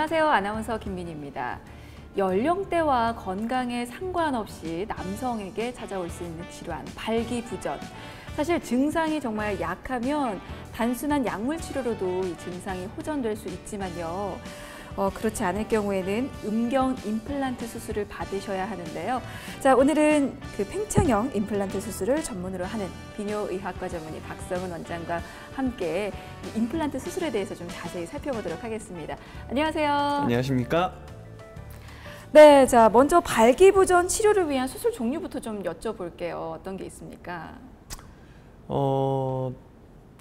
안녕하세요. 아나운서 김민희입니다. 연령대와 건강에 상관없이 남성에게 찾아올 수 있는 질환, 발기부전. 사실 증상이 정말 약하면 단순한 약물 치료로도 이 증상이 호전될 수 있지만요. 어, 그렇지 않을 경우에는 음경 임플란트 수술을 받으셔야 하는데요. 자, 오늘은 그 팽창형 임플란트 수술을 전문으로 하는 비뇨의학과 전문의 박성은 원장과 함께 이 임플란트 수술에 대해서 좀 자세히 살펴보도록 하겠습니다. 안녕하세요. 안녕하십니까? 네, 자 먼저 발기부전 치료를 위한 수술 종류부터 좀 여쭤볼게요. 어떤 게 있습니까? 어,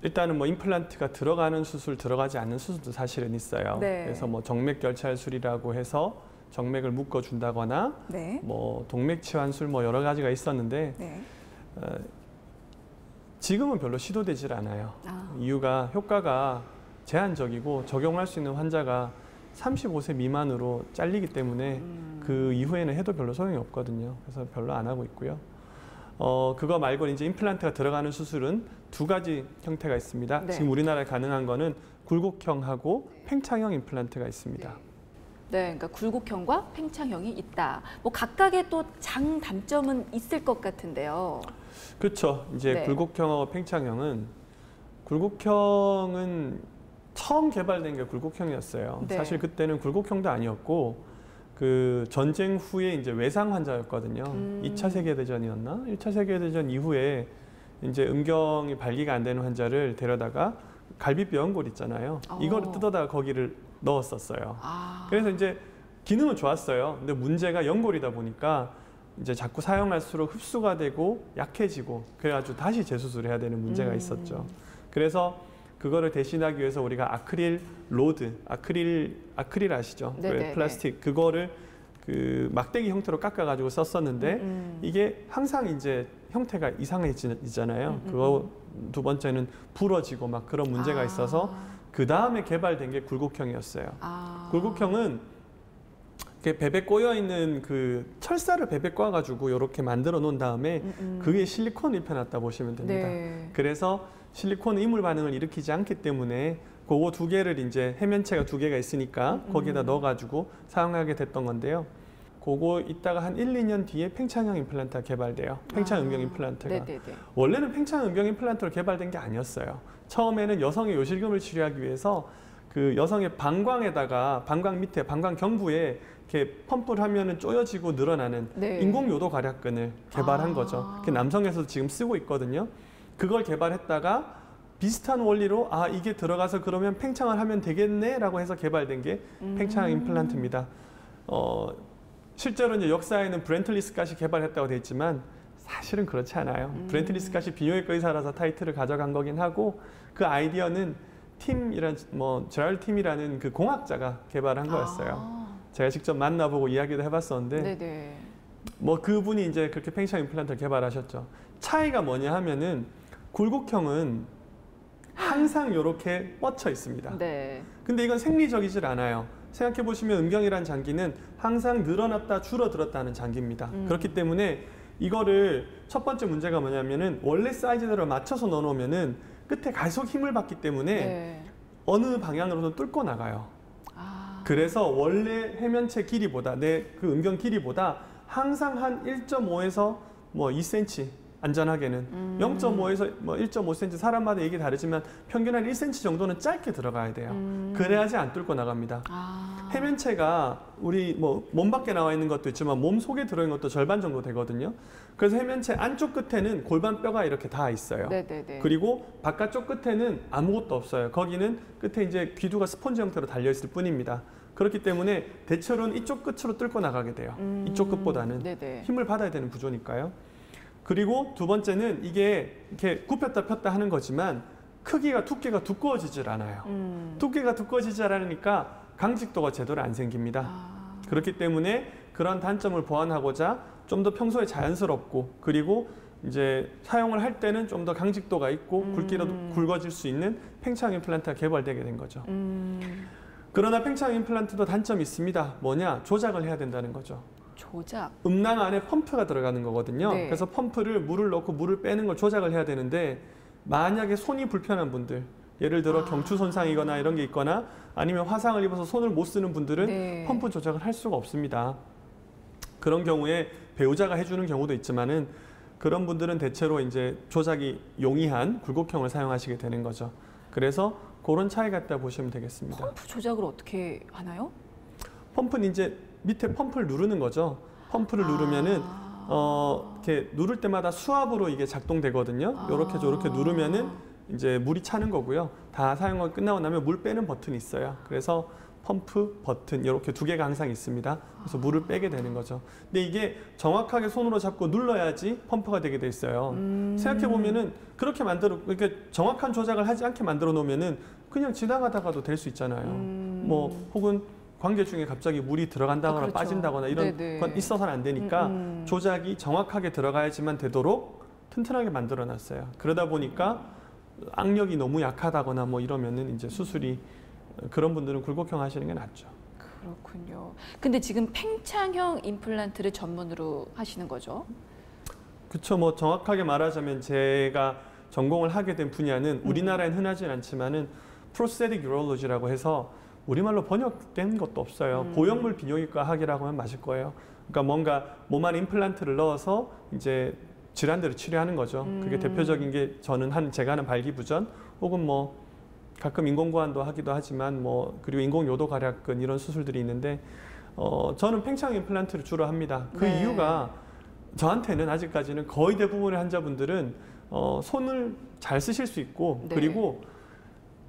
일단은 뭐 임플란트가 들어가는 수술, 들어가지 않는 수술도 사실은 있어요. 네. 그래서 뭐 정맥 결찰술이라고 해서 정맥을 묶어 준다거나 네. 뭐 동맥 치환술 뭐 여러 가지가 있었는데 네. 어, 지금은 별로 시도되질 않아요. 아, 이유가 효과가 제한적이고 적용할 수 있는 환자가 35세 미만으로 잘리기 때문에 음, 그 이후에는 해도 별로 소용이 없거든요. 그래서 별로 안 하고 있고요. 어, 그거 말고 이제 임플란트가 들어가는 수술은 두 가지 형태가 있습니다. 네. 지금 우리나라에 가능한 거는 굴곡형하고 팽창형 임플란트가 있습니다. 네, 그러니까 굴곡형과 팽창형이 있다. 뭐 각각의 또 장 단점은 있을 것 같은데요. 그렇죠. 이제 네. 굴곡형하고 팽창형은 굴곡형은 처음 개발된 게 굴곡형이었어요. 네. 사실 그때는 굴곡형도 아니었고 그 전쟁 후에 이제 외상 환자였거든요. 음. 이 2차 세계 대전이었나? 1차 세계 대전 이후에 이제 음경이 발기가 안 되는 환자를 데려다가 갈비뼈 연골 있잖아요. 어. 이거를 뜯어다가 거기를 넣었었어요. 아, 그래서 이제 기능은 좋았어요. 근데 문제가 연골이다 보니까 이제 자꾸 사용할수록 흡수가 되고 약해지고 그래가지고 다시 재수술해야 되는 문제가 음. 있었죠. 그래서 그거를 대신하기 위해서 우리가 아크릴 rod, 아크릴 아크릴 아시죠? 그 네네네. 플라스틱 그거를 그 막대기 형태로 깎아 가지고 썼었는데 음, 이게 항상 이제 형태가 이상해지잖아요. 음, 음, 그거 두 번째는 부러지고 막 그런 문제가 아, 있어서 그 다음에 개발된 게 굴곡형이었어요. 아, 굴곡형은 베베 꼬여 있는 그 철사를 베베 꼬아가지고 이렇게 만들어 놓은 다음에 음, 음. 그게 실리콘을 입혀놨다 보시면 됩니다. 네. 그래서 실리콘은 이물 반응을 일으키지 않기 때문에 그거 두 개를 이제 해면체가 두 개가 있으니까 음, 거기다 음. 넣어가지고 사용하게 됐던 건데요. 그거 있다가 한 1, 2년 뒤에 팽창형 임플란트가 개발돼요. 팽창 음경 임플란트가. 아, 네네네. 원래는 팽창 음경 임플란트로 개발된 게 아니었어요. 처음에는 여성의 요실금을 치료하기 위해서 그 여성의 방광에다가 방광 밑에 방광 경부에 이렇게 펌프를 하면은 쪼여지고 늘어나는 네. 인공 요도 가략근을 개발한 아. 거죠. 그게 남성에서도 지금 쓰고 있거든요. 그걸 개발했다가 비슷한 원리로 아 이게 들어가서 그러면 팽창을 하면 되겠네라고 해서 개발된 게 음. 팽창 임플란트입니다. 어, 실제로 이제 역사에는 브렌틀리 스캇이 개발했다고 돼 있지만 사실은 그렇지 않아요. 음. 브렌틀리 스캇이 비뇨기과 의사라서 타이틀을 가져간 거긴 하고 그 아이디어는 팀이란 뭐 제랄 팀이라는 그 공학자가 개발한 거였어요. 아, 제가 직접 만나보고 이야기도 해봤었는데 네네. 뭐 그분이 이제 그렇게 팽창 임플란트를 개발하셨죠. 차이가 뭐냐 하면은 굴곡형은 항상 이렇게 뻗쳐 있습니다. 네. 근데 이건 생리적이질 않아요. 생각해 보시면 음경이란 장기는 항상 늘어났다 줄어들었다는 장기입니다. 음. 그렇기 때문에 이거를 첫 번째 문제가 뭐냐면은 원래 사이즈대로 맞춰서 넣어놓으면은 끝에 계속 힘을 받기 때문에 네. 어느 방향으로든 뚫고 나가요. 아, 그래서 원래 해면체 길이보다 내 그 음경 길이보다 항상 한 1.5에서 뭐 2cm 안전하게는 음. 0.5에서 뭐 1.5cm 사람마다 얘기 다르지만 평균 한 1cm 정도는 짧게 들어가야 돼요. 음. 그래야지 안 뚫고 나갑니다. 아, 해면체가 우리 뭐 몸 밖에 나와 있는 것도 있지만 몸 속에 들어있는 것도 절반 정도 되거든요. 그래서 해면체 안쪽 끝에는 골반 뼈가 이렇게 다 있어요. 네네네. 그리고 바깥쪽 끝에는 아무것도 없어요. 거기는 끝에 이제 귀두가 스펀지 형태로 달려 있을 뿐입니다. 그렇기 때문에 대체로는 이쪽 끝으로 뚫고 나가게 돼요. 음, 이쪽 끝보다는 네네. 힘을 받아야 되는 구조니까요. 그리고 두 번째는 이게 이렇게 굽혔다 폈다 하는 거지만 크기가 두께가 두꺼워지질 않아요. 음. 두께가 두꺼워지지 않으니까 강직도가 제대로 안 생깁니다. 아, 그렇기 때문에 그런 단점을 보완하고자 좀 더 평소에 자연스럽고 그리고 이제 사용을 할 때는 좀 더 강직도가 있고 음. 굵기라도 굵어질 수 있는 팽창 임플란트가 개발되게 된 거죠. 음, 그러나 팽창 임플란트도 단점이 있습니다. 뭐냐? 조작을 해야 된다는 거죠. 조작. 음낭 안에 펌프가 들어가는 거거든요. 네. 그래서 펌프를 물을 넣고 물을 빼는 걸 조작을 해야 되는데 만약에 손이 불편한 분들 예를 들어 아. 경추 손상이거나 이런 게 있거나 아니면 화상을 입어서 손을 못 쓰는 분들은 네. 펌프 조작을 할 수가 없습니다. 그런 경우에 배우자가 해주는 경우도 있지만은 그런 분들은 대체로 이제 조작이 용이한 굴곡형을 사용하시게 되는 거죠. 그래서 그런 차이 같다 보시면 되겠습니다. 펌프 조작을 어떻게 하나요? 펌프는 이제 밑에 펌프를 누르는 거죠. 펌프를 누르면은 아. 어 이렇게 누를 때마다 수압으로 이게 작동되거든요. 아. 요렇게 저렇게 누르면은 이제 물이 차는 거고요. 다 사용이 끝나고 나면 물 빼는 버튼이 있어요. 그래서 펌프 버튼 이렇게 두 개가 항상 있습니다. 그래서 물을 빼게 되는 거죠. 근데 이게 정확하게 손으로 잡고 눌러야지 펌프가 되게 돼 있어요. 음. 생각해 보면은 그렇게 만들어 이렇게 정확한 조작을 하지 않게 만들어 놓으면은 그냥 지나가다가도 될 수 있잖아요. 음. 뭐 혹은 관계 중에 갑자기 물이 들어간다거나 아, 그렇죠. 빠진다거나 이런 네네. 건 있어서는 안 되니까 음, 음. 조작이 정확하게 들어가야지만 되도록 튼튼하게 만들어 놨어요. 그러다 보니까 악력이 너무 약하다거나 뭐 이러면은 이제 수술이 그런 분들은 굴곡형 하시는 게 낫죠. 그렇군요. 근데 지금 팽창형 임플란트를 전문으로 하시는 거죠? 그렇죠. 뭐 정확하게 말하자면 제가 전공을 하게 된 분야는 음. 우리나라엔 흔하진 않지만은 프로세딕 유럴로지라고 해서 우리말로 번역된 것도 없어요. 음. 보형물 비뇨기과 학이라고 하면 맞을 거예요. 그러니까 뭔가 몸 안에 임플란트를 넣어서 이제 질환들을 치료하는 거죠. 그게 음. 대표적인 게 저는 한 제가 하는 발기부전 혹은 뭐 가끔 인공고환도 하기도 하지만 뭐 그리고 인공요도 가략근 이런 수술들이 있는데 어 저는 팽창 임플란트를 주로 합니다. 그 네. 이유가 저한테는 아직까지는 거의 대부분의 환자분들은 어 손을 잘 쓰실 수 있고 네. 그리고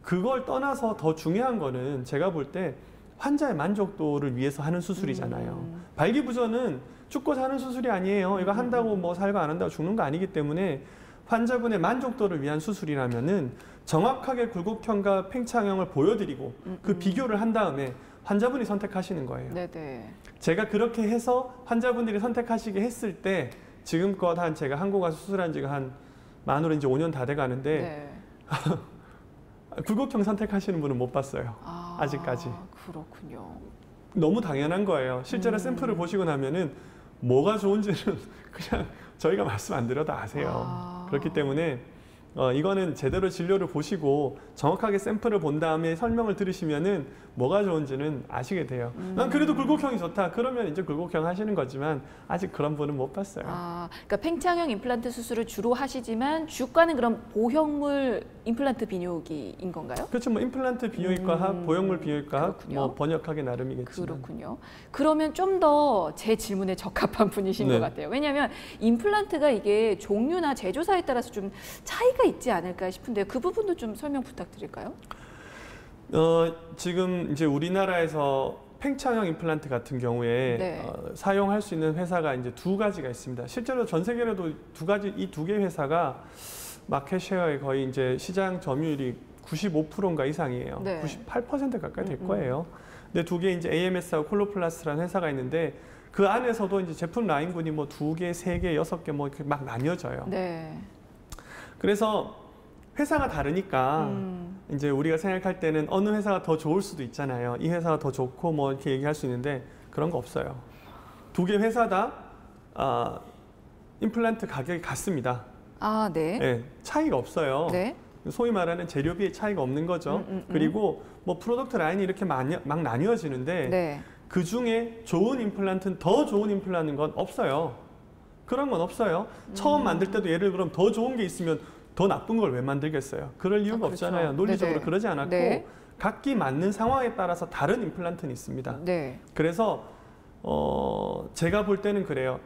그걸 떠나서 더 중요한 거는 제가 볼 때 환자의 만족도를 위해서 하는 수술이잖아요. 음. 발기부전은 죽고 사는 수술이 아니에요. 이거 음, 한다고 뭐 살고 안 한다고 죽는 거 아니기 때문에 환자분의 만족도를 위한 수술이라면은 정확하게 굴곡형과 팽창형을 보여드리고 음, 그 음. 비교를 한 다음에 환자분이 선택하시는 거예요. 네네. 제가 그렇게 해서 환자분들이 선택하시게 했을 때 지금껏 한 제가 한국 와서 수술한 지가 한 만으로 이제 5년 다 돼 가는데 네. 굴곡형 선택하시는 분은 못 봤어요. 아, 아직까지. 그렇군요. 너무 당연한 거예요. 실제로 음. 샘플을 보시고 나면은 뭐가 좋은지는 그냥 저희가 말씀 안 드려도 아세요. 아. 그렇기 때문에 어, 이거는 제대로 진료를 보시고 정확하게 샘플을 본 다음에 설명을 들으시면은 뭐가 좋은지는 아시게 돼요. 음. 난 그래도 굴곡형이 좋다. 그러면 이제 굴곡형 하시는 거지만 아직 그런 분은 못 봤어요. 아, 그러니까 팽창형 임플란트 수술을 주로 하시지만 주가는 그럼 보형물 임플란트 비뇨기인 건가요? 그렇죠. 뭐 임플란트 비뇨기과학, 음, 보형물 비뇨기과학 그렇군요. 뭐 번역하기 나름이겠지만. 그렇군요. 그러면 좀 더 제 질문에 적합한 분이신 네. 것 같아요. 왜냐하면 임플란트가 이게 종류나 제조사에 따라서 좀 차이가 있지 않을까 싶은데요. 그 부분도 좀 설명 부탁드릴까요? 어, 지금 이제 우리나라에서 팽창형 임플란트 같은 경우에 네. 어, 사용할 수 있는 회사가 이제 두 가지가 있습니다. 실제로 전 세계로도 두 가지 이 두 개 회사가 마켓 쉐어의 거의 이제 시장 점유율이 95%인가 이상이에요. 네. 98% 가까이 될 음, 음. 거예요. 근데 두 개 이제 AMS하고 콜로플라스라는 회사가 있는데 그 안에서도 이제 제품 라인군이 뭐 두 개, 세 개, 여섯 개 뭐 이렇게 막 나뉘어져요. 네. 그래서 회사가 다르니까 음, 이제 우리가 생각할 때는 어느 회사가 더 좋을 수도 있잖아요. 이 회사가 더 좋고 뭐 이렇게 얘기할 수 있는데 그런 거 없어요. 두 개 회사 다 아, 임플란트 가격이 같습니다. 아, 네. 예, 차이가 없어요. 네. 소위 말하는 재료비의 차이가 없는 거죠. 음, 음, 음. 그리고 뭐 product line이 이렇게 막, 막 나뉘어지는데 네. 그 중에 좋은 임플란트는 더 좋은 임플란트인 건 없어요. 그런 건 없어요. 음. 처음 만들 때도 예를 들면 더 좋은 게 있으면 더 나쁜 걸 왜 만들겠어요? 그럴 이유가 아, 그렇죠. 없잖아요. 논리적으로 네네. 그러지 않았고 네. 각기 맞는 상황에 따라서 다른 임플란트는 있습니다. 네. 그래서 어, 제가 볼 때는 그래요.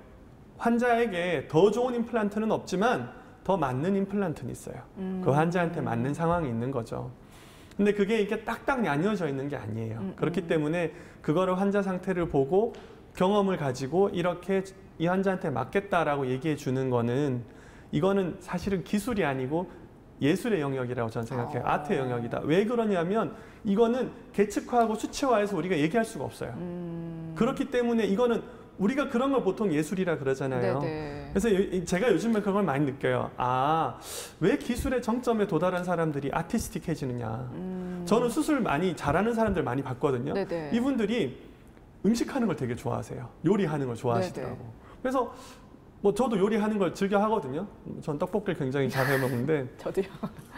환자에게 더 좋은 임플란트는 없지만 더 맞는 임플란트는 있어요. 음. 그 환자한테 맞는 상황이 있는 거죠. 근데 그게 이렇게 딱딱 나뉘어져 있는 게 아니에요. 음, 그렇기 음. 때문에 그거를 환자 상태를 보고 경험을 가지고 이렇게 이 환자한테 맞겠다라고 얘기해 주는 거는 이거는 사실은 기술이 아니고 예술의 영역이라고 저는 생각해요. 아. 아트의 영역이다. 왜 그러냐면 이거는 계측화하고 수치화해서 우리가 얘기할 수가 없어요. 음. 그렇기 때문에 이거는 우리가 그런 걸 보통 예술이라 그러잖아요. 네네. 그래서 요- 제가 요즘에 그런 걸 많이 느껴요. 아, 왜 기술의 정점에 도달한 사람들이 아티스틱해지느냐. 음. 저는 수술 많이 잘하는 사람들 많이 봤거든요. 네네. 이분들이 음식하는 걸 되게 좋아하세요. 요리하는 걸 좋아하시더라고. 네네. 그래서 뭐 저도 요리하는 걸 즐겨 하거든요. 전 떡볶이를 굉장히 잘 해 먹는데 저도요.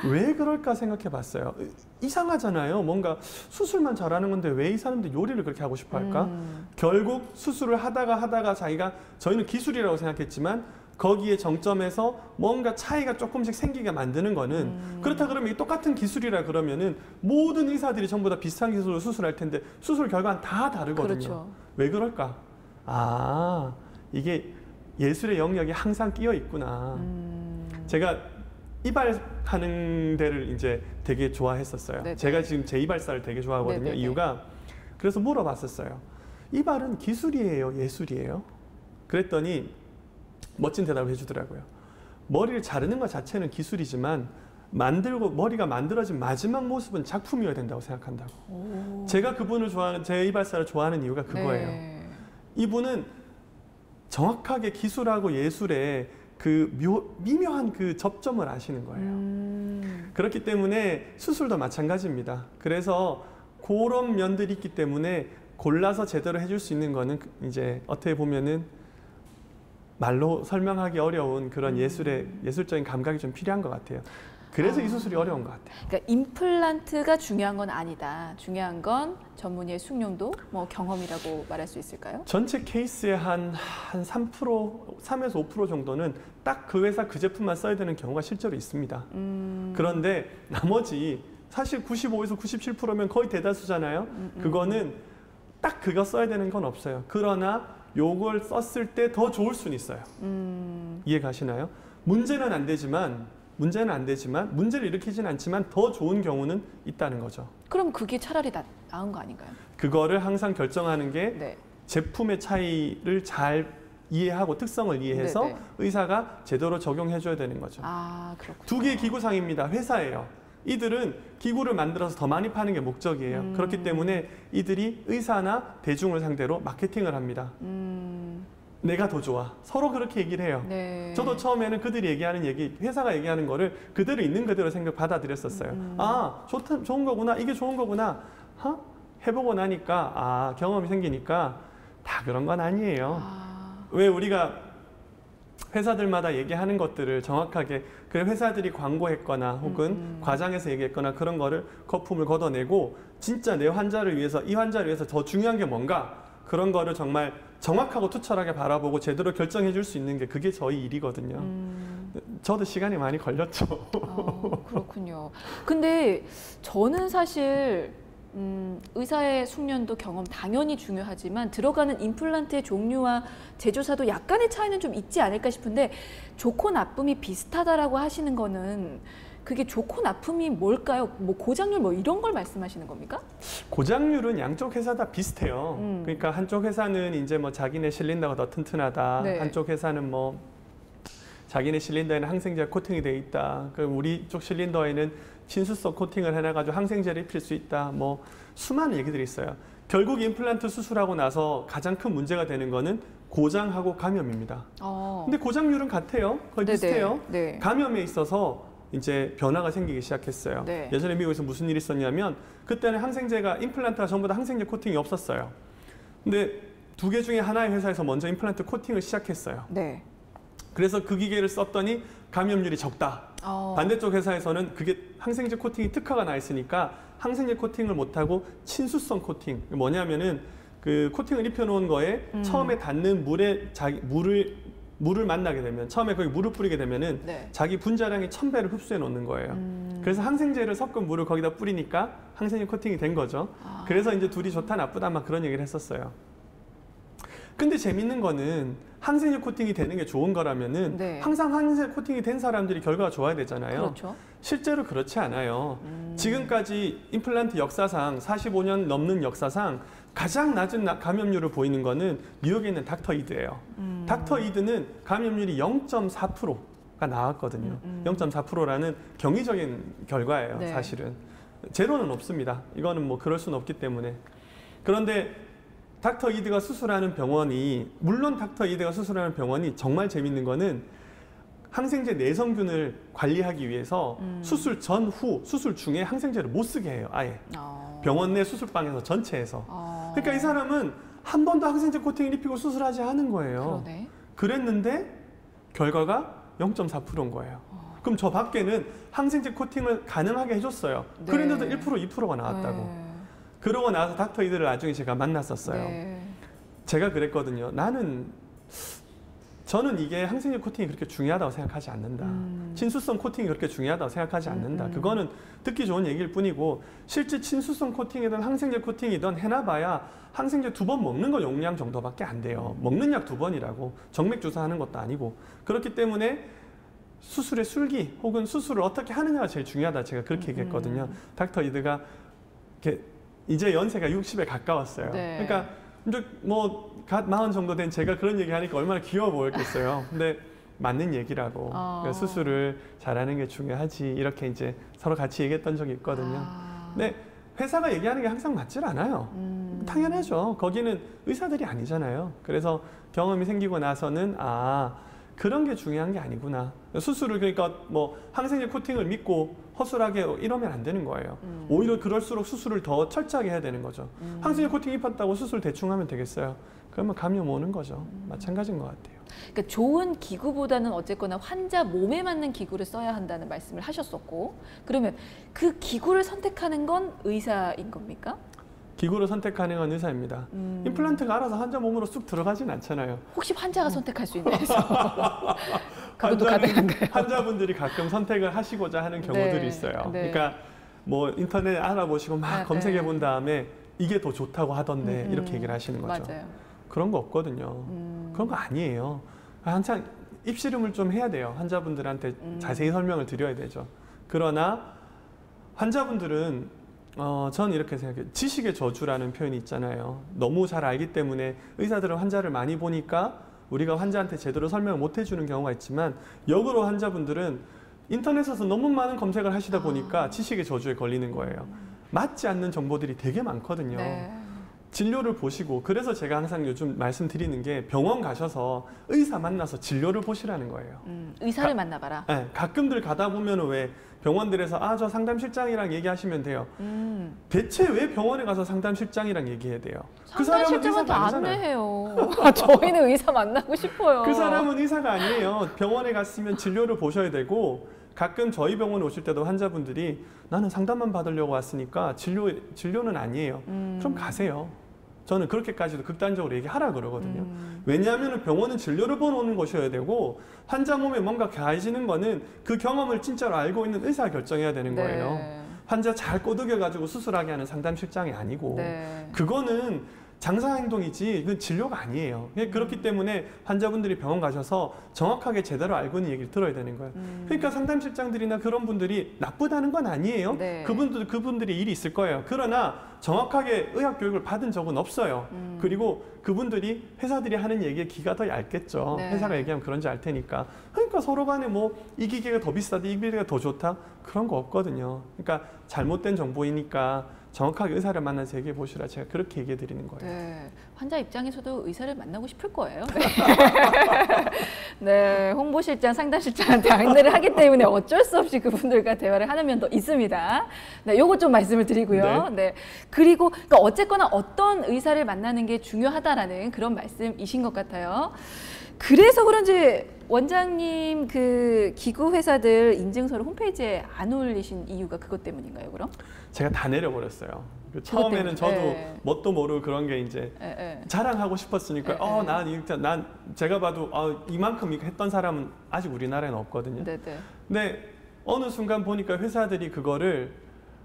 왜 그럴까 생각해 봤어요. 이상하잖아요. 뭔가 수술만 잘하는 건데 왜 이 사람들 요리를 그렇게 하고 싶어 할까? 음, 결국 수술을 하다가 하다가 자기가 저희는 기술이라고 생각했지만 거기에 정점에서 뭔가 차이가 조금씩 생기게 만드는 거는 음. 그렇다 그러면 이 똑같은 기술이라 그러면은 모든 의사들이 전부 다 비슷한 기술로 수술할 텐데 수술 결과는 다 다르거든요. 그렇죠. 왜 그럴까? 아 이게 예술의 영역이 항상 끼어 있구나. 음, 제가 이발하는 데를 이제 되게 좋아했었어요. 네네. 제가 지금 제 이발사를 되게 좋아하거든요. 네네네. 이유가 그래서 물어봤었어요. 이발은 기술이에요, 예술이에요? 그랬더니 멋진 대답을 해주더라고요. 머리를 자르는 것 자체는 기술이지만 만들고 머리가 만들어진 마지막 모습은 작품이어야 된다고 생각한다고. 오. 제가 그분을 좋아하는 제 이발사를 좋아하는 이유가 그거예요. 네. 이분은 정확하게 기술하고 예술의 그 묘, 미묘한 그 접점을 아시는 거예요. 음, 그렇기 때문에 수술도 마찬가지입니다. 그래서 그런 면들이 있기 때문에 골라서 제대로 해줄 수 있는 거는 그- 이제 어떻게 보면은 말로 설명하기 어려운 그런 음. 예술의 예술적인 감각이 좀 필요한 것 같아요. 그래서 아. 이 수술이 어려운 것 같아요. 그러니까 임플란트가 중요한 건 아니다. 중요한 건 전문의의 숙련도, 뭐 경험이라고 말할 수 있을까요? 전체 케이스의 한, 한 3%, 3에서 5% 정도는 딱 그 회사 그 제품만 써야 되는 경우가 실제로 있습니다. 음, 그런데 나머지 사실 95에서 97%면 거의 대다수잖아요. 음, 음. 그거는 딱 그거 써야 되는 건 없어요. 그러나 요걸 썼을 때 더 좋을 수는 있어요. 음, 이해 가시나요? 문제는 안 되지만 문제는 안 되지만 문제를 일으키진 않지만 더 좋은 경우는 있다는 거죠. 그럼 그게 차라리 나, 나은 거 아닌가요? 그거를 항상 결정하는 게 네. 제품의 차이를 잘 이해하고 특성을 이해해서 네네. 의사가 제대로 적용해 줘야 되는 거죠. 아, 그렇군요. 두 개의 기구상입니다. 회사예요. 이들은 기구를 만들어서 더 많이 파는 게 목적이에요. 음. 그렇기 때문에 이들이 의사나 대중을 상대로 마케팅을 합니다. 음, 내가 더 좋아. 서로 그렇게 얘기를 해요. 네. 저도 처음에는 그들이 얘기하는 얘기, 회사가 얘기하는 거를 그대로 있는 그대로 생각 받아들였었어요. 음. 아, 좋다, 좋은 거구나. 이게 좋은 거구나. 하? 해보고 나니까 아 경험이 생기니까 다 그런 건 아니에요. 아, 왜 우리가 회사들마다 얘기하는 것들을 정확하게 그 회사들이 광고했거나 혹은 음, 음. 과장해서 얘기했거나 그런 거를 거품을 걷어내고 진짜 내 환자를 위해서 이 환자를 위해서 더 중요한 게 뭔가 그런 거를 정말 정확하고 투철하게 바라보고 제대로 결정해 줄 수 있는 게 그게 저희 일이거든요. 음, 저도 시간이 많이 걸렸죠. 아, 그렇군요. 근데 저는 사실 음, 의사의 숙련도 경험 당연히 중요하지만 들어가는 임플란트의 종류와 제조사도 약간의 차이는 좀 있지 않을까 싶은데 좋고 나쁨이 비슷하다라고 하시는 거는 그게 좋고 나쁨이 뭘까요? 뭐 고장률 뭐 이런 걸 말씀하시는 겁니까? 고장률은 양쪽 회사 다 비슷해요. 음. 그러니까 한쪽 회사는 이제 뭐 자기네 실린더가 더 튼튼하다. 네. 한쪽 회사는 뭐 자기네 실린더에는 항생제 코팅이 돼 있다. 그럼 우리 쪽 실린더에는 친수성 코팅을 해놔가지고 항생제를 입힐 수 있다. 뭐 수많은 얘기들이 있어요. 결국 임플란트 수술하고 나서 가장 큰 문제가 되는 거는 고장하고 감염입니다. 어. 근데 고장률은 같아요. 거의 비슷해요. 네. 감염에 있어서 이제 변화가 생기기 시작했어요. 네. 예전에 미국에서 무슨 일이 있었냐면 그때는 항생제가 임플란트가 전부 다 항생제 코팅이 없었어요. 근데 두 개 중에 하나의 회사에서 먼저 임플란트 코팅을 시작했어요. 네. 그래서 그 기계를 썼더니 감염률이 적다. 어. 반대쪽 회사에서는 그게 항생제 코팅이 특화가 나 있으니까 항생제 코팅을 못하고 친수성 코팅 뭐냐면은 그 코팅을 입혀놓은 거에 음. 처음에 닿는 물에 자기 물을 물을 만나게 되면 처음에 거기 물을 뿌리게 되면은 네. 자기 분자량의 천 배를 흡수해 놓는 거예요. 음. 그래서 항생제를 섞은 물을 거기다 뿌리니까 항생제 코팅이 된 거죠. 아. 그래서 이제 둘이 좋다 나쁘다 막 그런 얘기를 했었어요. 근데 재밌는 거는 항생제 코팅이 되는 게 좋은 거라면은 네. 항상 항생제 코팅이 된 사람들이 결과가 좋아야 되잖아요. 그렇죠. 실제로 그렇지 않아요. 음. 지금까지 임플란트 역사상 45년 넘는 역사상 가장 낮은 나- 감염률을 보이는 거는 뉴욕에 있는 닥터 이드예요. 음. 닥터 이드는 감염률이 0.4%가 나왔거든요. 음, 음. 0.4%라는 경이적인 결과예요, 네. 사실은. 제로는 없습니다. 이거는 뭐 그럴 수는 없기 때문에. 그런데 닥터 이드가 수술하는 병원이 물론 닥터 이드가 수술하는 병원이 정말 재밌는 거는 항생제 내성균을 관리하기 위해서 음. 수술 전후 수술 중에 항생제를 못 쓰게 해요. 아예 어. 병원 내 수술방에서 전체에서. 어. 그러니까 이 사람은 한 번도 항생제 코팅을 입히고 수술하지 않은 거예요. 그러네. 그랬는데 결과가 0.4%인 거예요. 그럼 저 밖에는 항생제 코팅을 가능하게 해줬어요. 네. 그런데도 1% 2%가 나왔다고. 네. 그러고 나서 닥터 이들을 나중에 제가 만났었어요. 네. 제가 그랬거든요. 나는 저는 이게 항생제 코팅이 그렇게 중요하다고 생각하지 않는다. 음. 친수성 코팅이 그렇게 중요하다고 생각하지 않는다. 음, 음. 그거는 듣기 좋은 얘기일 뿐이고 실제 친수성 코팅이든 항생제 코팅이든 해놔봐야 항생제 두 번 먹는 거 용량 정도밖에 안 돼요. 먹는 약 두 번이라고 정맥 주사하는 것도 아니고 그렇기 때문에 수술의 술기 혹은 수술을 어떻게 하느냐가 제일 중요하다. 제가 그렇게 음, 얘기했거든요. 닥터 이드가 이렇게 이제 연세가 60에 가까웠어요. 네. 그러니까 이제 뭐갓 마흔 정도 된 제가 그런 얘기 하니까 얼마나 귀여워 보였겠어요. 근데 맞는 얘기라고 어. 그러니까 수술을 잘하는 게 중요하지 이렇게 이제 서로 같이 얘기했던 적이 있거든요. 아. 근데 회사가 얘기하는 게 항상 맞질 않아요. 음. 당연하죠. 거기는 의사들이 아니잖아요. 그래서 경험이 생기고 나서는 아 그런 게 중요한 게 아니구나. 수술을 그러니까 뭐 항생제 코팅을 믿고 허술하게 이러면 안 되는 거예요. 음. 오히려 그럴수록 수술을 더 철저하게 해야 되는 거죠. 음. 항생제 코팅 입혔다고 수술 대충 하면 되겠어요. 그러면 감염 오는 거죠. 음. 마찬가지인 것 같아요. 그러니까 좋은 기구보다는 어쨌거나 환자 몸에 맞는 기구를 써야 한다는 말씀을 하셨었고 그러면 그 기구를 선택하는 건 의사인 겁니까? 기구를 선택하는 건 의사입니다. 음. 임플란트가 알아서 환자 몸으로 쑥 들어가진 않잖아요. 혹시 환자가 선택할 수 있나 해서 그것도 가능한가요? 환자분들이 가끔 선택을 하시고자 하는 경우들이 네, 있어요. 네. 그러니까 뭐 인터넷 알아보시고 막 네, 검색해 네. 본 다음에 이게 더 좋다고 하던데 음, 음. 이렇게 얘기를 하시는 거죠. 맞아요. 그런 거 없거든요. 음. 그런 거 아니에요. 한참 입시름을 좀 해야 돼요. 환자분들한테 음. 자세히 설명을 드려야 되죠. 그러나 환자분들은 어, 저는 이렇게 생각해요. 지식의 저주라는 표현이 있잖아요. 너무 잘 알기 때문에 의사들은 환자를 많이 보니까 우리가 환자한테 제대로 설명을 못 해주는 경우가 있지만 역으로 환자분들은 인터넷에서 너무 많은 검색을 하시다 보니까 아. 지식의 저주에 걸리는 거예요. 맞지 않는 정보들이 되게 많거든요. 네. 진료를 보시고 그래서 제가 항상 요즘 말씀드리는 게 병원 가셔서 의사 만나서 진료를 보시라는 거예요. 음, 의사를 만나봐라. 네, 가끔들 가다 보면 왜 병원들에서 아 저 상담실장이랑 얘기하시면 돼요. 음. 대체 왜 병원에 가서 상담실장이랑 얘기해야 돼요? 그 사람은 상담실장한테 의사가 아니잖아요. 안내해요. 저희는 의사 만나고 싶어요. 그 사람은 의사가 아니에요. 병원에 갔으면 진료를 보셔야 되고 가끔 저희 병원에 오실 때도 환자분들이 나는 상담만 받으려고 왔으니까 진료 진료는 아니에요. 음. 그럼 가세요. 저는 그렇게까지도 극단적으로 얘기하라 그러거든요. 음. 왜냐하면 병원은 진료를 보러 오는 곳이어야 되고 환자 몸에 뭔가 가해지는 거는 그 경험을 진짜로 알고 있는 의사가 결정해야 되는 거예요. 네. 환자 잘 꼬드겨 가지고 수술하게 하는 상담실장이 아니고 네. 그거는 장사 행동이지 그 진료가 아니에요. 예, 그렇기 때문에 환자분들이 병원 가셔서 정확하게 제대로 알고 있는 얘기를 들어야 되는 거예요. 음. 그러니까 상담실장들이나 그런 분들이 나쁘다는 건 아니에요. 네. 그분들 그분들이 일이 있을 거예요. 그러나 정확하게 의학 교육을 받은 적은 없어요. 음. 그리고 그분들이 회사들이 하는 얘기에 귀가 더 얇겠죠. 네. 회사가 얘기하면 그런지 알 테니까. 그러니까 서로 간에 뭐 이 기계가 더 비싸다, 이 기계가 더 좋다 그런 거 없거든요. 그러니까 잘못된 정보이니까 정확하게 의사를 만나서 얘기해 보시라 제가 그렇게 얘기해 드리는 거예요. 네, 환자 입장에서도 의사를 만나고 싶을 거예요. 네, 네, 홍보실장, 상담실장한테 안내를 하기 때문에 어쩔 수 없이 그분들과 대화를 하는 면도 있습니다. 네, 요거 좀 말씀을 드리고요. 네, 그리고 그러니까 어쨌거나 어떤 의사를 만나는 게 중요하다라는 그런 말씀이신 것 같아요. 그래서 그런지 원장님 그 기구 회사들 인증서를 홈페이지에 안 올리신 이유가 그것 때문인가요, 그럼? 제가 다 내려버렸어요. 그 처음에는. 저도 네. 뭣도 모르고 그런 게 이제 예, 예. 자랑하고 싶었으니까 네, 어, 네. 난, 제가 봐도 어, 이만큼 이거 했던 사람은 아직 우리나라에는 없거든요. 네, 네. 근데 어느 순간 보니까 회사들이 그거를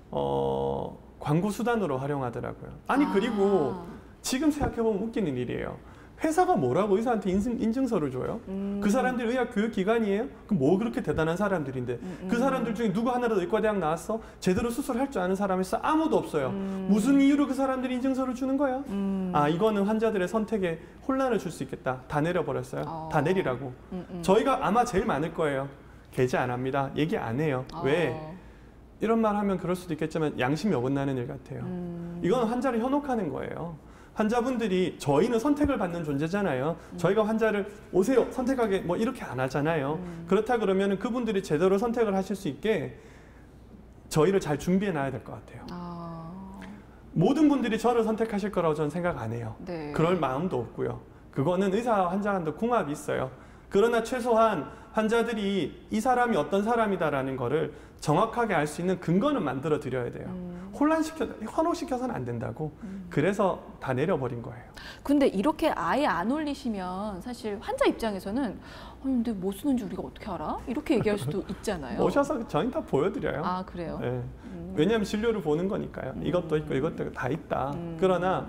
어, 광고 수단으로 활용하더라고요. 아니 아. 그리고 지금 생각해보면 웃기는 일이에요. 회사가 뭐라고 의사한테 인증, 인증 서를 줘요? 음. 그 사람들이 의학 교육 기관이에요? 그럼 뭐 그렇게 대단한 사람들인데 음, 그 음. 사람들 중에 누구 하나라도 의과대학 나왔어? 제대로 수술할 줄 아는 사람이 있어? 아무도 없어요. 음. 무슨 이유로 그 사람들이 인증서를 주는 거야? 음. 아 이거는 환자들의 선택에 혼란을 줄 수 있겠다. 다 내려버렸어요. 어. 다 내리라고. 음, 음. 저희가 아마 제일 많을 거예요. 게재 안 합니다. 얘기 안 해요. 어. 왜? 이런 말 하면 그럴 수도 있겠지만 양심이 어긋나는 일 같아요. 음. 이건 환자를 현혹하는 거예요. 환자분들이 저희는 선택을 받는 존재잖아요. 저희가 환자를 오세요 선택하게 뭐 이렇게 안 하잖아요. 음. 그렇다 그러면 그분들이 제대로 선택을 하실 수 있게 저희를 잘 준비해 놔야 될 것 같아요. 아, 모든 분들이 저를 선택하실 거라고 저는 생각 안 해요. 네. 그럴 마음도 없고요. 그거는 의사 환자 간도 궁합이 있어요. 그러나 최소한 환자들이 이 사람이 어떤 사람이다라는 거를 정확하게 알 수 있는 근거는 만들어 드려야 돼요. 음. 혼란시켜 현혹시켜서는 안 된다고. 그래서 다 내려버린 거예요. 근데 이렇게 아예 안 올리시면 사실 환자 입장에서는 어, 근데 뭐 쓰는지 우리가 어떻게 알아? 이렇게 얘기할 수도 있잖아요. 오셔서 저희 다 보여드려요. 아 그래요? 네. 음. 왜냐하면 진료를 보는 거니까요. 이것도 있고 이것도 다 있다. 그러나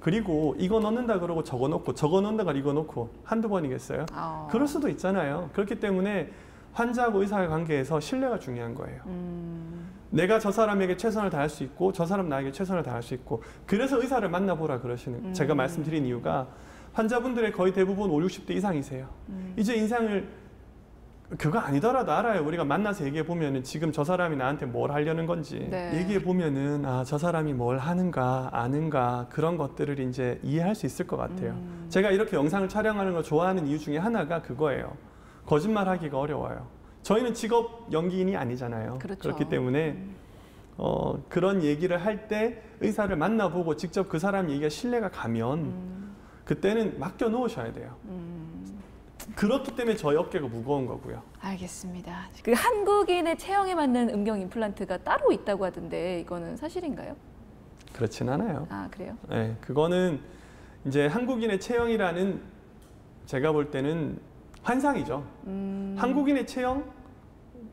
그리고 이거 넣는다 그러고 저거 넣고 저거 넣는다 그러고 이거 넣고 한두 번이겠어요? 아. 그럴 수도 있잖아요. 그렇기 때문에 환자하고 의사의 관계에서 신뢰가 중요한 거예요. 음. 내가 저 사람에게 최선을 다할 수 있고 저 사람 나에게 최선을 다할 수 있고 그래서 의사를 만나보라 그러시는 음. 제가 말씀드린 이유가 환자분들의 거의 대부분 5, 60대 이상이세요. 음. 이제 인상을 그거 아니더라도 알아요. 우리가 만나서 얘기해 보면은 지금 저 사람이 나한테 뭘 하려는 건지 네. 얘기해 보면은 아 저 사람이 뭘 하는가 아는가 그런 것들을 이제 이해할 수 있을 것 같아요. 음. 제가 이렇게 영상을 촬영하는 걸 좋아하는 이유 중에 하나가 그거예요. 거짓말하기가 어려워요. 저희는 직업 연기인이 아니잖아요. 그렇죠. 기 때문에 음. 어, 그런 얘기를 할 때 의사를 만나보고 직접 그 사람 얘기가 신뢰가 가면 음. 그때는 맡겨 놓으셔야 돼요. 음. 그렇기 때문에 저희 어깨가 무거운 거고요. 알겠습니다. 그 한국인의 체형에 맞는 음경 임플란트가 따로 있다고 하던데 이거는 사실인가요? 그렇진 않아요. 아 그래요? 네, 그거는 이제 한국인의 체형이라는 제가 볼 때는 환상이죠. 음. 한국인의 체형,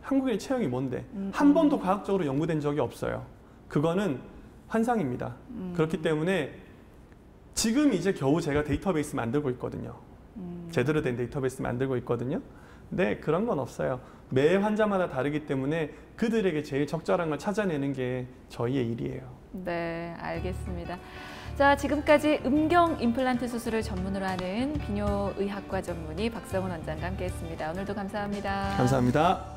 한국인의 체형이 뭔데? 음, 한 음. 번도 과학적으로 연구된 적이 없어요. 그거는 환상입니다. 음. 그렇기 때문에 지금 이제 겨우 제가 데이터베이스 만들고 있거든요. 음. 제대로 된 데이터베이스 만들고 있거든요. 근데 그런 건 없어요. 매 환자마다 다르기 때문에 그들에게 제일 적절한 걸 찾아내는 게 저희의 일이에요. 네, 알겠습니다. 자, 지금까지 음경 임플란트 수술을 전문으로 하는 비뇨의학과 전문의 박성훈 원장과 함께했습니다. 오늘도 감사합니다. 감사합니다.